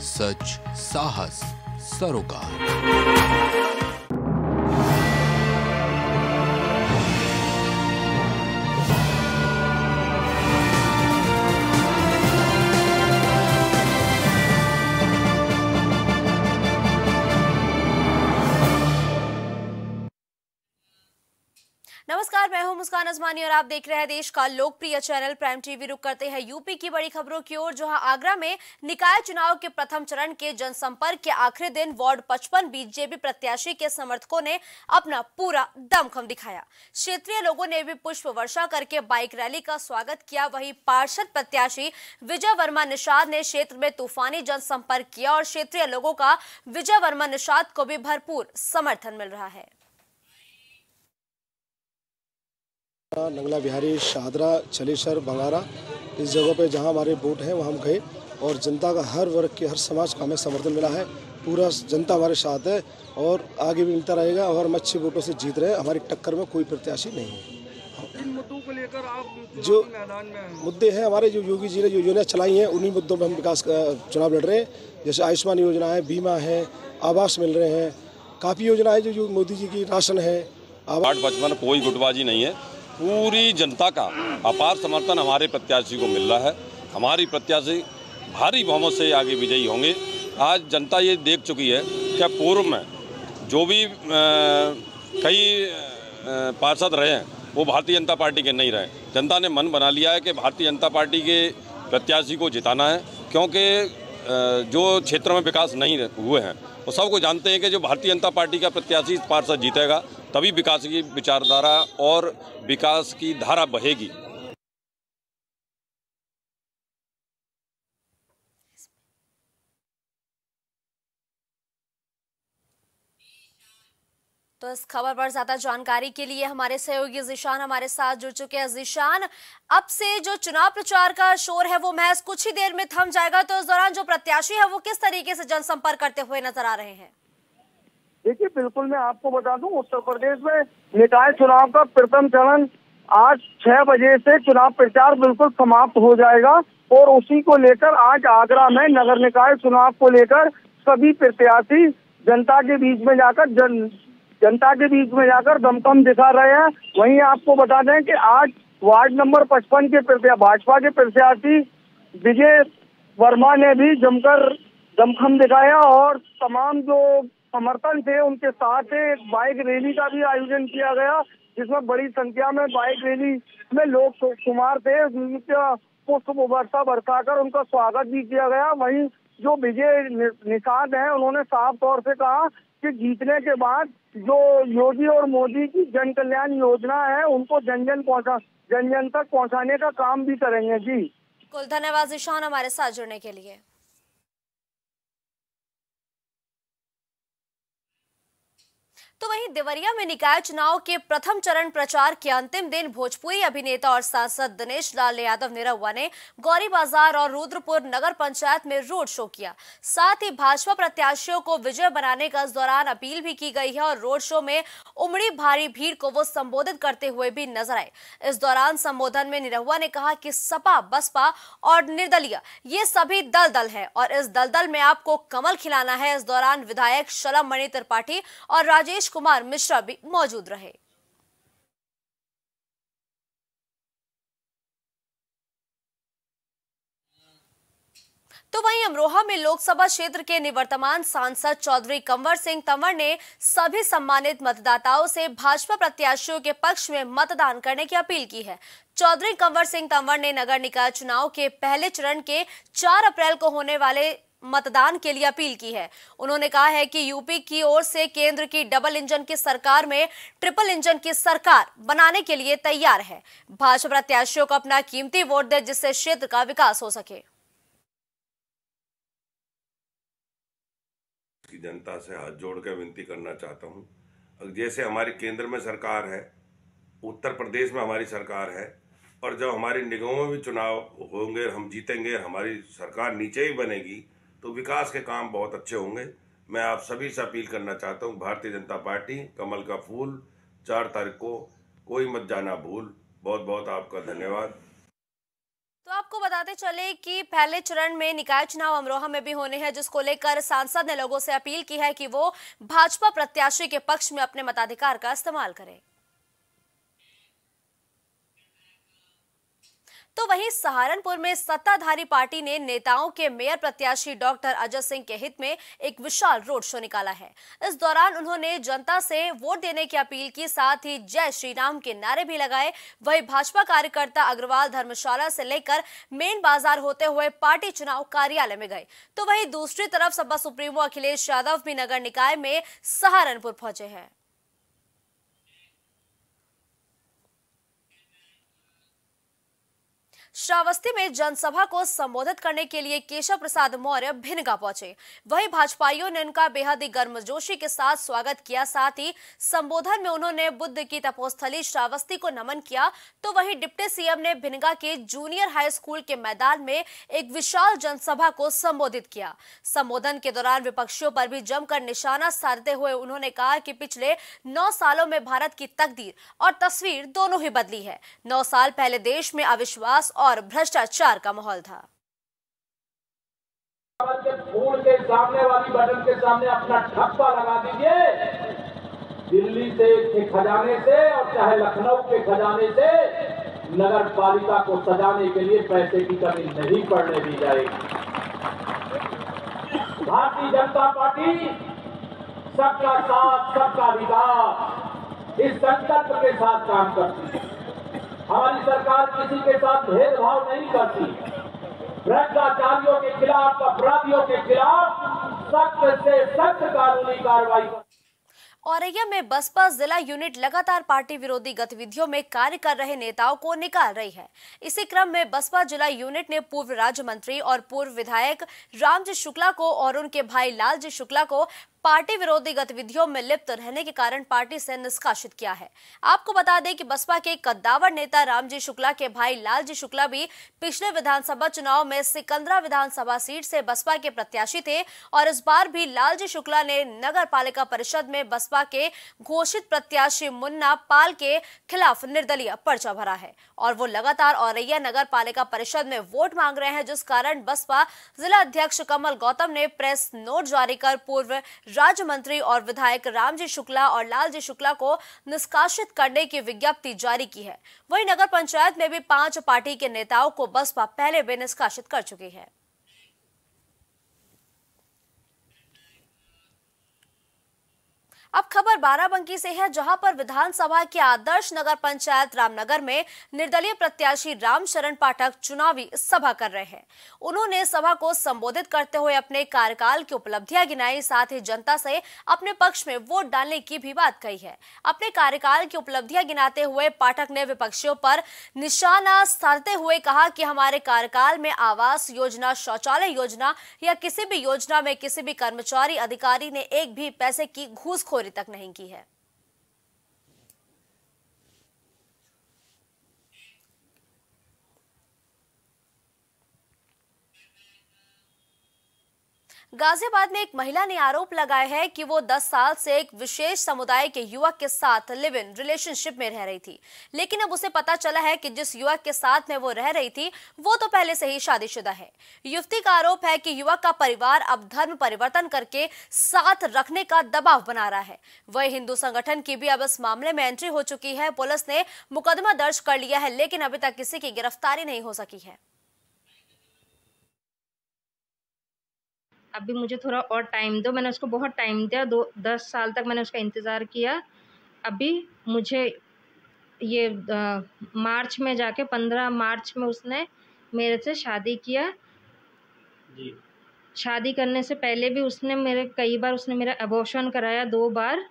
सच साहस सरोकार। मुस्कान अजमानी और आप देख रहे हैं देश का लोकप्रिय चैनल प्राइम टीवी। रुक करते हैं यूपी की बड़ी खबरों की ओर, जहाँ आगरा में निकाय चुनाव के प्रथम चरण के जनसंपर्क के आखिरी दिन वार्ड 55 बीजेपी प्रत्याशी के समर्थकों ने अपना पूरा दमखम दिखाया। क्षेत्रीय लोगों ने भी पुष्प वर्षा करके बाइक रैली का स्वागत किया। वही पार्षद प्रत्याशी विजय वर्मा निषाद ने क्षेत्र में तूफानी जनसंपर्क किया और क्षेत्रीय लोगों का विजय वर्मा निषाद को भी भरपूर समर्थन मिल रहा है। नंगला बिहारी शाहदरा छलीसर बंगारा इस जगह पे जहाँ हमारे वोट हैं वहाँ हम गए और जनता का हर वर्ग के हर समाज का हमें समर्थन मिला है। पूरा जनता हमारे साथ है और आगे भी मिलता रहेगा और हम अच्छे वोटों से जीत रहे हैं। हमारी टक्कर में कोई प्रत्याशी नहीं है। मुद्दों को लेकर आप जो मैदान में मुद्दे हैं हमारे जो योगी जी ने जो योजना चलाई हैं उन्हीं मुद्दों पर हम विकास का चुनाव लड़ रहे हैं। जैसे आयुष्मान योजना है बीमा है आवास मिल रहे हैं। काफ़ी योजना है जो मोदी जी की राशन है। वार्ड पचपन कोई गुटबाजी नहीं है। पूरी जनता का अपार समर्थन हमारे प्रत्याशी को मिल रहा है। हमारी प्रत्याशी भारी बहुमत से आगे विजयी होंगे। आज जनता ये देख चुकी है कि पूर्व में जो भी अ, कई पार्षद रहे हैं वो भारतीय जनता पार्टी के नहीं रहे। जनता ने मन बना लिया है कि भारतीय जनता पार्टी के प्रत्याशी को जिताना है क्योंकि जो क्षेत्र में विकास नहीं हुए हैं वो सबको जानते हैं कि जो भारतीय जनता पार्टी का प्रत्याशी इस पार्षद जीतेगा, तभी विकास की विचारधारा और विकास की धारा बहेगी। तो इस खबर पर ज़्यादा जानकारी के लिए हमारे सहयोगी जिशान हमारे साथ जुड़ चुके हैं। जिशान अब से जो चुनाव प्रचार का शोर है वो महज कुछ ही देर में थम जाएगा तो इस दौरान जो प्रत्याशी है वो किस तरीके से जनसंपर्क करते हुए नज़र आ रहे हैं? देखिए, बिल्कुल मैं आपको बता दूँ, उत्तर प्रदेश में निकाय चुनाव का प्रथम चरण आज छह बजे से चुनाव प्रचार बिल्कुल समाप्त हो जाएगा और उसी को लेकर आज आगरा में नगर निकाय चुनाव को लेकर सभी प्रत्याशी जनता के बीच में जाकर जन जनता के बीच में जाकर दमखम दिखा रहे हैं। वहीं आपको बता दें कि आज वार्ड नंबर पचपन के भाजपा के प्रत्याशी विजय वर्मा ने भी जमकर दमखम दिखाया और तमाम जो समर्थन थे, उनके साथ एक बाइक रैली का भी आयोजन किया गया, जिसमें बड़ी संख्या में बाइक रैली में लोग शुमार थे। उनका पुष्प वर्षा बरसाकर उनका स्वागत भी किया गया। वहीं जो विजय निषाद हैं, उन्होंने साफ़ तौर से कहा कि जीतने के बाद जो योगी और मोदी की जन कल्याण योजना है, उनको जन जन पहुँचा जन जन तक पहुँचाने का काम भी करेंगे, जी। कुल धन्यवाद ईशान हमारे साथ जुड़ने के लिए। तो वहीं देवरिया में निकाय चुनाव के प्रथम चरण प्रचार के अंतिम दिन भोजपुरी अभिनेता और सांसद दिनेश लाल यादव निरहुआ ने गौरी बाज़ार और रुद्रपुर नगर पंचायत में रोड शो किया। साथ ही भाजपा प्रत्याशियों को विजय बनाने का इस दौरान अपील भी की गई है और रोड शो में उमड़ी भारी भीड़ को वो संबोधित करते हुए भी नज़र आए। इस दौरान संबोधन में निरहुआ ने कहा कि सपा, बसपा और निर्दलीय, ये सभी दल दल है और इस दलदल में आपको कमल खिलाना है। इस दौरान विधायक शलम मणि त्रिपाठी और राजेश कुमार मिश्रा भी मौजूद रहे। तो वहीं अमरोहा में लोकसभा क्षेत्र के निवर्तमान सांसद चौधरी कंवर सिंह तंवर ने सभी सम्मानित मतदाताओं से भाजपा प्रत्याशियों के पक्ष में मतदान करने की अपील की है। चौधरी कंवर सिंह तंवर ने नगर निकाय चुनाव के पहले चरण के 4 अप्रैल को होने वाले मतदान के लिए अपील की है। उन्होंने कहा है कि यूपी की ओर से केंद्र की डबल इंजन की सरकार में ट्रिपल इंजन की सरकार बनाने के लिए तैयार है। भाजपा प्रत्याशियों को अपना कीमती वोट दे, जिससे क्षेत्र का विकास हो सके। जनता से हाथ जोड़ कर विनती करना चाहता हूँ। जैसे हमारी केंद्र में सरकार है, उत्तर प्रदेश में हमारी सरकार है, और जब हमारी निगमों में भी चुनाव होंगे, हम जीतेंगे, हमारी सरकार नीचे ही बनेगी तो विकास के काम बहुत अच्छे होंगे। मैं आप सभी से अपील करना चाहता हूँ, भारतीय जनता पार्टी, कमल का फूल, चार तारीख को कोई मत जाना भूल। बहुत बहुत आपका धन्यवाद। तो आपको बताते चले कि पहले चरण में निकाय चुनाव अमरोहा में भी होने हैं, जिसको लेकर सांसद ने लोगों से अपील की है कि वो भाजपा प्रत्याशी के पक्ष में अपने मताधिकार का इस्तेमाल करें। तो वहीं सहारनपुर में सत्ताधारी पार्टी ने नेताओं के मेयर प्रत्याशी डॉक्टर अजय सिंह के हित में एक विशाल रोड शो निकाला है। इस दौरान उन्होंने जनता से वोट देने की अपील की, साथ ही जय श्री राम के नारे भी लगाए। वही भाजपा कार्यकर्ता अग्रवाल धर्मशाला से लेकर मेन बाज़ार होते हुए पार्टी चुनाव कार्यालय में गए। तो वही दूसरी तरफ़ सपा सुप्रीमो अखिलेश यादव भी नगर निकाय में सहारनपुर पहुँचे हैं। श्रावस्ती में जनसभा को संबोधित करने के लिए केशव प्रसाद मौर्य भिनगा पहुँचे। वहीं भाजपाइयों ने उनका बेहद ही गर्मजोशी के साथ स्वागत किया। साथ ही संबोधन में उन्होंने बुद्ध की तपोस्थली श्रावस्ती को नमन किया। तो वहीं डिप्टी सीएम ने भिनगा के जूनियर हाई स्कूल के मैदान में एक विशाल जनसभा को संबोधित किया। संबोधन के दौरान विपक्षियों पर भी जमकर निशाना साधते हुए उन्होंने कहा कि पिछले नौ सालों में भारत की तकदीर और तस्वीर दोनों ही बदली है। नौ साल पहले देश में अविश्वास और भ्रष्टाचार का माहौल था। फ़ोन के सामने वाली बटन के सामने अपना ठप्पा लगा दीजिए। दिल्ली से के खजाने से और चाहे लखनऊ के खजाने से नगर पालिका को सजाने के लिए पैसे की कमी नहीं पड़ने दी जाएगी। भारतीय जनता पार्टी सबका साथ, सबका विकास इस संकल्प के साथ काम करती है। हमारी सरकार किसी के साथ भेदभाव नहीं करती। भ्रष्टाचारियों के खिलाफ, अपराधियों के खिलाफ सख्त से सख्त कानूनी कार्रवाई औरैया में बसपा जिला यूनिट लगातार पार्टी विरोधी गतिविधियों में कार्य कर रहे नेताओं को निकाल रही है। इसी क्रम में बसपा जिला यूनिट ने पूर्व राज्य मंत्री और पूर्व विधायक रामजी शुक्ला को और उनके भाई लालजी शुक्ला को पार्टी विरोधी गतिविधियों में लिप्त रहने के कारण पार्टी से निष्कासित किया है। आपको बता दें कि बसपा के कद्दावर नेता रामजी शुक्ला के भाई लालजी शुक्ला भी पिछले विधानसभा चुनाव में सिकंदरा विधानसभा सीट से बसपा के प्रत्याशी थे और इस बार भी लालजी शुक्ला ने नगर पालिका परिषद में बसपा के घोषित प्रत्याशी मुन्ना पाल के खिलाफ निर्दलीय पर्चा भरा है और वो लगातार औरैया नगर पालिका परिषद में वोट मांग रहे हैं, जिस कारण बसपा जिला अध्यक्ष कमल गौतम ने प्रेस नोट जारी कर पूर्व राज्य मंत्री और विधायक रामजी शुक्ला और लालजी शुक्ला को निष्कासित करने की विज्ञप्ति जारी की है। वहीं नगर पंचायत में भी पाँच पार्टी के नेताओं को बसपा पहले भी निष्कासित कर चुकी है। अब खबर बाराबंकी से है, जहाँ पर विधानसभा के आदर्श नगर पंचायत रामनगर में निर्दलीय प्रत्याशी रामशरण पाठक चुनावी सभा कर रहे हैं। उन्होंने सभा को संबोधित करते हुए अपने कार्यकाल की उपलब्धियाँ गिनाई, साथ ही जनता से अपने पक्ष में वोट डालने की भी बात कही है। अपने कार्यकाल की उपलब्धियाँ गिनाते हुए पाठक ने विपक्षियों पर निशाना साधते हुए कहा कि हमारे कार्यकाल में आवास योजना, शौचालय योजना या किसी भी योजना में किसी भी कर्मचारी अधिकारी ने एक भी पैसे की घूसखोरी तक नहीं की है। गाजियाबाद में एक महिला ने आरोप लगाया है कि वो 10 साल से एक विशेष समुदाय के युवक के साथ लिव इन रिलेशनशिप में रह रही थी। लेकिन अब उसे पता चला है कि जिस युवक के साथ में वो रह रही थी, वो तो पहले से ही शादीशुदा है। युवती का आरोप है कि युवक का परिवार अब धर्म परिवर्तन करके साथ रखने का दबाव बना रहा है। वही हिंदू संगठन की भी अब इस मामले में एंट्री हो चुकी है। पुलिस ने मुकदमा दर्ज कर लिया है, लेकिन अभी तक किसी की गिरफ्तारी नहीं हो सकी है। अभी मुझे थोड़ा और टाइम दो। मैंने उसको बहुत टाइम दिया दो दस साल तक मैंने उसका इंतज़ार किया। अभी मुझे ये आ, मार्च में जाके पंद्रह मार्च में उसने मेरे से शादी किया। जी। शादी करने से पहले भी उसने मेरे कई बार उसने मेरा अबॉर्शन कराया दो बार।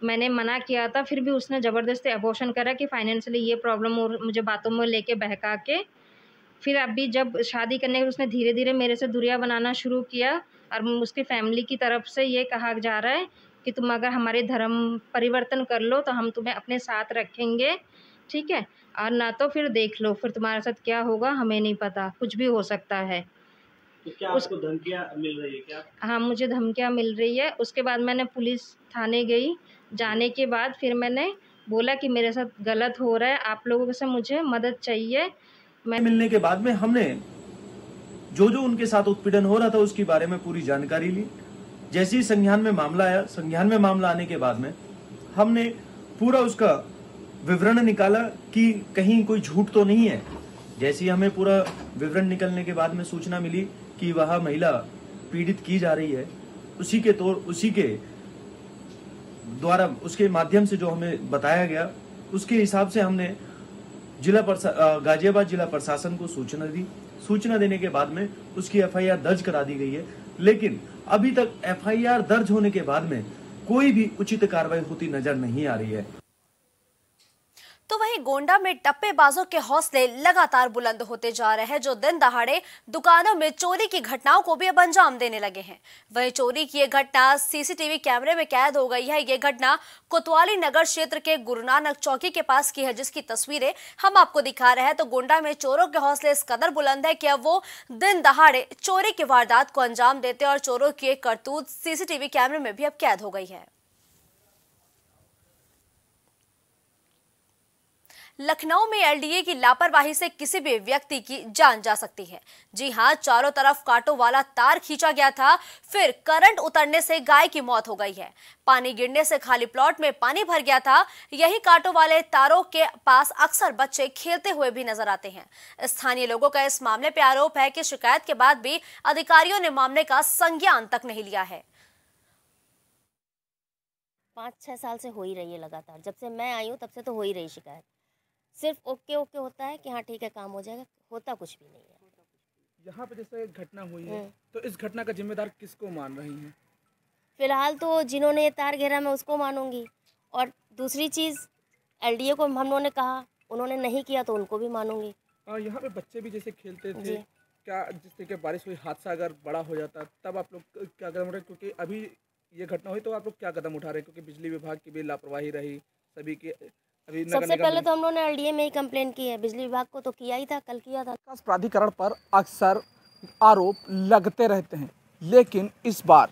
मैंने मना किया था फिर भी उसने ज़बरदस्ती अबॉर्शन करा कि फाइनेंशियली ये प्रॉब्लम और मुझे बातों में लेके बहका के। फिर अभी जब शादी करने के उसने धीरे धीरे मेरे से दूरियाँ बनाना शुरू किया और उसकी फैमिली की तरफ़ से ये कहा जा रहा है कि तुम अगर हमारे धर्म परिवर्तन कर लो तो हम तुम्हें अपने साथ रखेंगे ठीक है? और ना तो फिर देख लो फिर तुम्हारे साथ क्या होगा हमें नहीं पता कुछ भी हो सकता है। तो क्या उस- आपको धमकियाँ मिल रही है क्या? हाँ मुझे धमकियाँ मिल रही है। उसके बाद मैंने पुलिस थाने गई। जाने के बाद फिर मैंने बोला कि मेरे साथ गलत हो रहा है आप लोगों से मुझे मदद चाहिए। मैं मिलने के बाद में हमने जो जो उनके साथ उत्पीड़न हो रहा था उसके बारे में पूरी जानकारी ली। जैसे ही संज्ञान में मामला आया, संज्ञान में मामला आने के बाद में हमने पूरा उसका विवरण निकाला कि कहीं कोई झूठ तो नहीं है। जैसे ही हमें पूरा विवरण निकलने के बाद में सूचना मिली कि वह महिला पीड़ित की जा रही है, उसी के तौर उसी के द्वारा, उसके माध्यम से जो हमें बताया गया, उसके हिसाब से हमने जिला गाजियाबाद जिला प्रशासन को सूचना दी। सूचना देने के बाद में उसकी एफआईआर दर्ज करा दी गई है। लेकिन अभी तक एफआईआर दर्ज होने के बाद में कोई भी उचित कार्रवाई होती नज़र नहीं आ रही है। तो वहीं गोंडा में टप्पेबाजों के हौसले लगातार बुलंद होते जा रहे हैं, जो दिन दहाड़े दुकानों में चोरी की घटनाओं को भी अब अंजाम देने लगे हैं। वहीं चोरी की ये घटना सीसीटीवी कैमरे में कैद हो गई है। ये घटना कोतवाली नगर क्षेत्र के गुरु नानक चौकी के पास की है, जिसकी तस्वीरें हम आपको दिखा रहे हैं। तो गोंडा में चोरों के हौसले इस कदर बुलंद है कि अब वो दिन दहाड़े चोरी की वारदात को अंजाम देते और चोरों की एक करतूत सीसीटीवी कैमरे में भी अब कैद हो गई है। लखनऊ में एलडीए की लापरवाही से किसी भी व्यक्ति की जान जा सकती है। जी हाँ, चारों तरफ़ कांटों वाला तार खींचा गया था, फिर करंट उतरने से गाय की मौत हो गई है। पानी गिरने से खाली प्लॉट में पानी भर गया था, यही कांटों वाले तारों के पास अक्सर बच्चे खेलते हुए भी नज़र आते हैं। स्थानीय लोगों का इस मामले पर आरोप है कि शिकायत के बाद भी अधिकारियों ने मामले का संज्ञान तक नहीं लिया है। पाँच छः साल से हो ही रही है लगातार। जब से मैं आई हूँ, तब से तो हो ही रही शिकायत। सिर्फ़ ओके ओके होता है कि हाँ ठीक है काम हो जाएगा होता कुछ भी नहीं है। यहाँ पे जैसे घटना हुई है हम्म। तो इस घटना का जिम्मेदार किसको मान रही हैं? फ़िलहाल तो जिन्होंने ये तार घेरा मैं उसको मानूँगी। और दूसरी चीज़ एलडीए को हम लोगों ने कहा उन्होंने नहीं किया तो उनको भी मानूँगी। यहाँ पे बच्चे भी जैसे खेलते थे क्या जिस तरीके बारिश हुई हादसा अगर बड़ा हो जाता तब आप लोग क्या कदम उठा क्योंकि अभी ये घटना हुई तो आप लोग क्या कदम उठा रहे हैं? क्योंकि बिजली विभाग की भी लापरवाही रही सभी की अभी सबसे पहले तो हम लोगों ने एलडीए में ही कम्प्लेन की है। बिजली विभाग को तो किया ही था कल किया था। विकास प्राधिकरण पर अक्सर आरोप लगते रहते हैं। लेकिन इस बार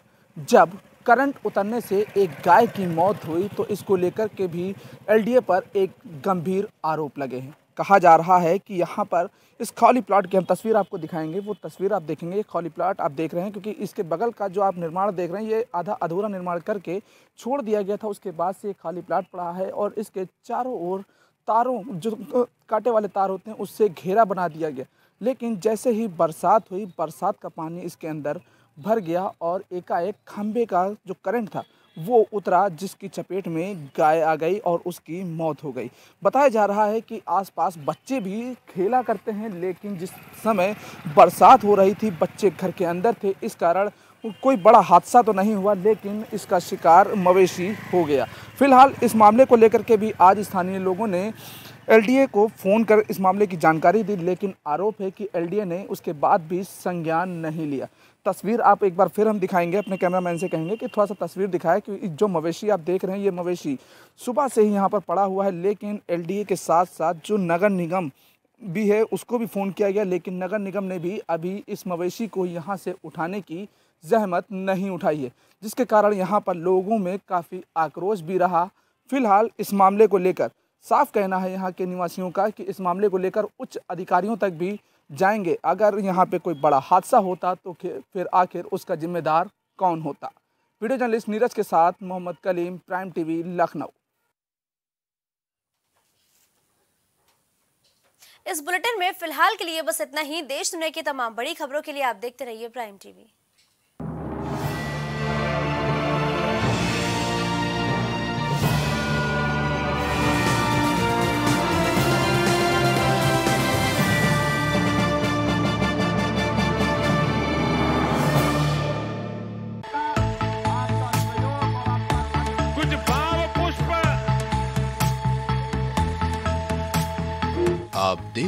जब करंट उतरने से एक गाय की मौत हुई तो इसको लेकर के भी एलडीए पर एक गंभीर आरोप लगे हैं। कहा जा रहा है कि यहाँ पर इस खाली प्लाट की हम तस्वीर आपको दिखाएँगे, वो तस्वीर आप देखेंगे, ये खाली प्लाट आप देख रहे हैं, क्योंकि इसके बगल का जो आप निर्माण देख रहे हैं, ये आधा अधूरा निर्माण करके छोड़ दिया गया था, उसके बाद से ये खाली प्लाट पड़ा है और इसके चारों ओर तारों, जो कांटे वाले तार होते हैं, उससे घेरा बना दिया गया। लेकिन जैसे ही बरसात हुई, बरसात का पानी इसके अंदर भर गया और एकाएक खंबे का जो करंट था वो उतरा जिसकी चपेट में गाय आ गई और उसकी मौत हो गई। बताया जा रहा है कि आसपास बच्चे भी खेला करते हैं, लेकिन जिस समय बरसात हो रही थी, बच्चे घर के अंदर थे, इस कारण कोई बड़ा हादसा तो नहीं हुआ, लेकिन इसका शिकार मवेशी हो गया। फ़िलहाल इस मामले को लेकर के भी आज स्थानीय लोगों ने एलडीए को फ़ोन कर इस मामले की जानकारी दी, लेकिन आरोप है कि एलडीए ने उसके बाद भी संज्ञान नहीं लिया। तस्वीर आप एक बार फिर हम दिखाएँगे, अपने कैमरामैन से कहेंगे कि थोड़ा सा तस्वीर दिखाए कि जो मवेशी आप देख रहे हैं, ये मवेशी सुबह से ही यहाँ पर पड़ा हुआ है, लेकिन एलडीए के साथ साथ जो नगर निगम भी है, उसको भी फ़ोन किया गया, लेकिन नगर निगम ने भी अभी इस मवेशी को यहाँ से उठाने की जहमत नहीं उठाई है, जिसके कारण यहाँ पर लोगों में काफ़ी आक्रोश भी रहा। फ़िलहाल इस मामले को लेकर साफ़ कहना है यहाँ के निवासियों का कि इस मामले को लेकर उच्च अधिकारियों तक भी जाएँगे। अगर यहाँ पे कोई बड़ा हादसा होता तो फिर आखिर उसका जिम्मेदार कौन होता? वीडियो जर्नलिस्ट नीरज के साथ मोहम्मद कलीम, प्राइम टीवी, लखनऊ। इस बुलेटिन में फ़िलहाल के लिए बस इतना ही। देश दुनिया की तमाम बड़ी खबरों के लिए आप देखते रहिए प्राइम टीवी।